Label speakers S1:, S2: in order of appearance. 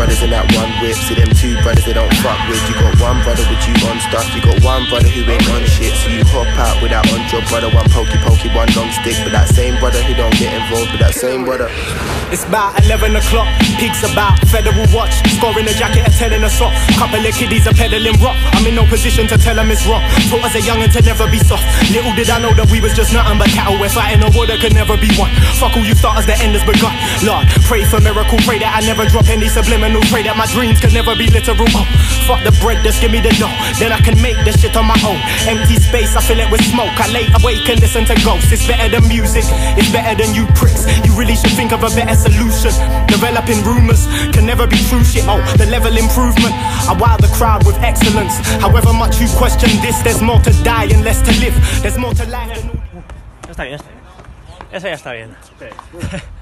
S1: brothers in that one whip. See them two brothers they don't fuck with. You got one brother with you on stuff. You got one brother who ain't on shit. So you hop out with that on job brother, one pokey pokey, one long stick. But that same brother who don't get involved with that same brother.
S2: It's about 11 o'clock, peaks about federal watch. Scoring a jacket and telling us off. Couple of kiddies are peddling rock. I'm in no position to tell them it's wrong. Taught as a youngin' to never be soft. Little did I know that we was just nothing but cattle. We're fighting a war that could never be won. Fuck all you starters, the end has begun. Lord, pray for miracle, pray that I never drop any subliminal. Pray that my dreams can never be literal. Oh, fuck the bread, just give me the dough. Then I can make the shit on my own. Empty space, I fill it with smoke. I lay awake and listen to ghosts. It's better than music, it's better than you pricks. You really should think of a better solution. Developing rumors can never be true shit. Oh, the level improvement. I wow the crowd with excellence. However much you question this, there's more to die and less to live. There's more to life
S3: Ya está bien, está bien. Eso ya está bien.